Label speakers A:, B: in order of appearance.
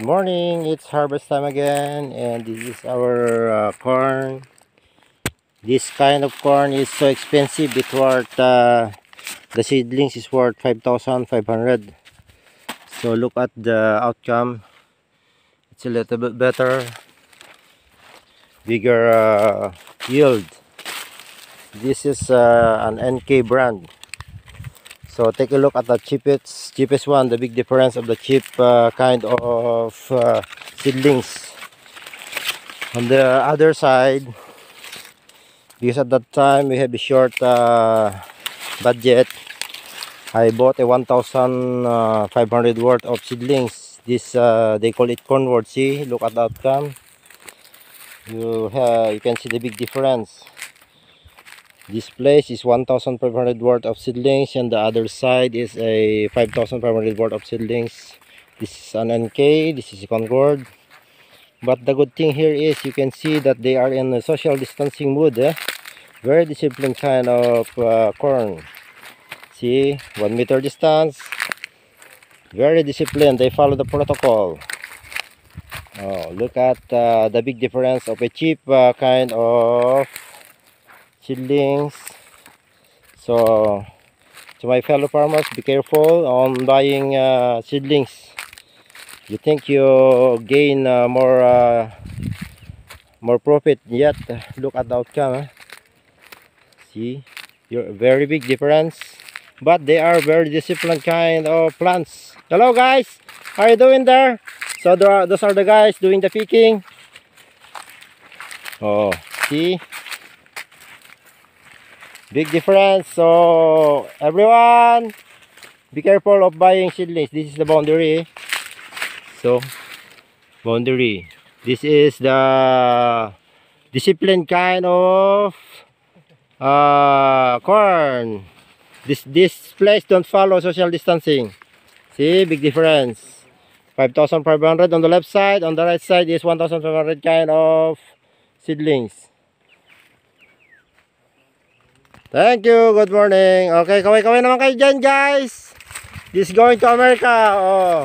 A: morning, it's harvest time again and this is our uh, corn. This kind of corn is so expensive, it's worth, uh, the seedlings is worth 5,500. So look at the outcome, it's a little bit better, bigger uh, yield. This is uh, an NK brand. So take a look at the cheapest, cheapest one, the big difference of the cheap uh, kind of uh, seedlings. On the other side, because at that time we have a short uh, budget, I bought a 1,500 worth of seedlings. This uh, they call it cornwort. See, look at the outcome. You have, you can see the big difference. This place is 1,500 worth of seedlings and the other side is a 5,500 worth of seedlings. This is an NK, this is a Concord. But the good thing here is you can see that they are in a social distancing mood. Eh? Very disciplined kind of uh, corn. See, one meter distance. Very disciplined, they follow the protocol. Oh, look at uh, the big difference of a cheap uh, kind of seedlings so to my fellow farmers be careful on buying uh, seedlings. You think you gain uh, more uh, more profit yet look at the outcome eh? see? You're very big difference but they are very disciplined kind of plants. Hello guys. How are you doing there? So those are the guys doing the picking. Oh see big difference. So everyone be careful of buying seedlings this is the boundary. So boundary. This is the disciplined kind of uh, corn. This this place don't follow social distancing. See big difference. 5500 on the left side. On the right side is 1500 kind of seedlings Thank you. Good morning. Okay, kaway-kaway naman kayo dyan, guys. This going to America. Oh.